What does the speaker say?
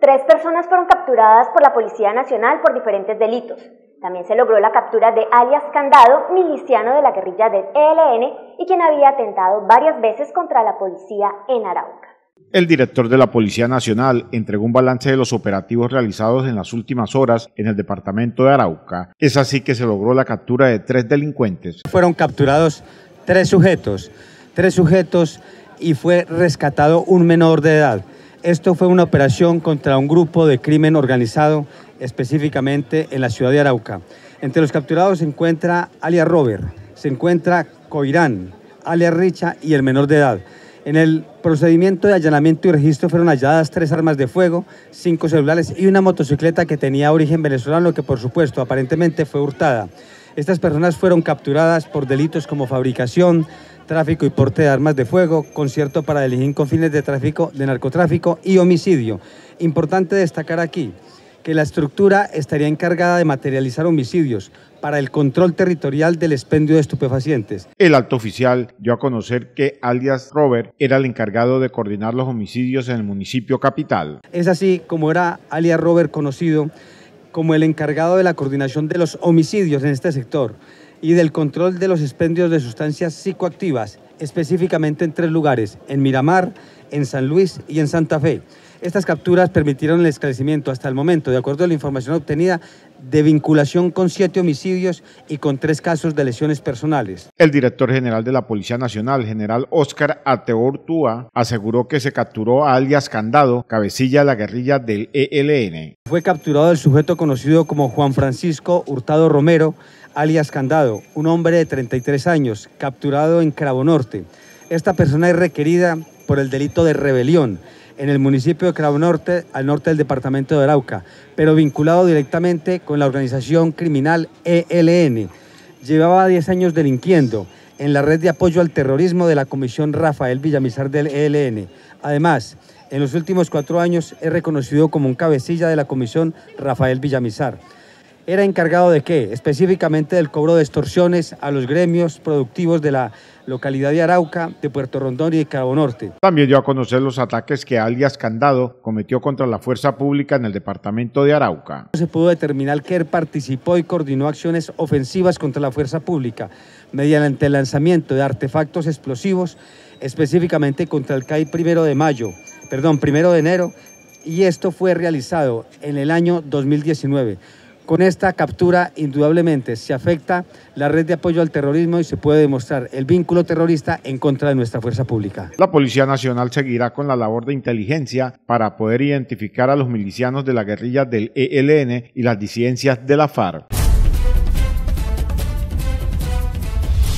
Tres personas fueron capturadas por la Policía Nacional por diferentes delitos. También se logró la captura de alias Candado, miliciano de la guerrilla del ELN y quien había atentado varias veces contra la policía en Arauca. El director de la Policía Nacional entregó un balance de los operativos realizados en las últimas horas en el departamento de Arauca. Es así que se logró la captura de tres delincuentes. Fueron capturados tres sujetos, tres sujetos y fue rescatado un menor de edad. Esto fue una operación contra un grupo de crimen organizado específicamente en la ciudad de Arauca. Entre los capturados se encuentra alias Robert, se encuentra Coirán, alias Richa y el menor de edad. En el procedimiento de allanamiento y registro fueron halladas tres armas de fuego, cinco celulares y una motocicleta que tenía origen venezolano que por supuesto aparentemente fue hurtada. Estas personas fueron capturadas por delitos como fabricación, tráfico y porte de armas de fuego, concierto para delinquir con fines de tráfico, de narcotráfico y homicidio. Importante destacar aquí que la estructura estaría encargada de materializar homicidios para el control territorial del expendio de estupefacientes. El alto oficial dio a conocer que alias Robert era el encargado de coordinar los homicidios en el municipio capital. Es así como era alias Robert conocido como el encargado de la coordinación de los homicidios en este sector y del control de los expendios de sustancias psicoactivas, específicamente en tres lugares, en Miramar, en San Luis y en Santa Fe. Estas capturas permitieron el esclarecimiento hasta el momento, de acuerdo a la información obtenida, de vinculación con siete homicidios y con tres casos de lesiones personales. El director general de la Policía Nacional, general Óscar Ateortúa, aseguró que se capturó a alias Candado, cabecilla de la guerrilla del ELN. Fue capturado el sujeto conocido como Juan Francisco Hurtado Romero, alias Candado, un hombre de 33 años, capturado en Cravo Norte. Esta persona es requerida por el delito de rebelión en el municipio de Cravo Norte, al norte del departamento de Arauca, pero vinculado directamente con la organización criminal ELN. Llevaba 10 años delinquiendo en la red de apoyo al terrorismo de la Comisión Rafael Villamizar del ELN. Además, en los últimos cuatro años es reconocido como un cabecilla de la Comisión Rafael Villamizar. ¿Era encargado de qué? Específicamente del cobro de extorsiones a los gremios productivos de la localidad de Arauca, de Puerto Rondón y de Cabo Norte. También dio a conocer los ataques que alias Candado cometió contra la fuerza pública en el departamento de Arauca. Se pudo determinar que él participó y coordinó acciones ofensivas contra la fuerza pública mediante el lanzamiento de artefactos explosivos, específicamente contra el CAI primero de mayo, perdón, primero de enero, y esto fue realizado en el año 2019. Con esta captura, indudablemente, se afecta la red de apoyo al terrorismo y se puede demostrar el vínculo terrorista en contra de nuestra fuerza pública. La Policía Nacional seguirá con la labor de inteligencia para poder identificar a los milicianos de la guerrilla del ELN y las disidencias de la FARC.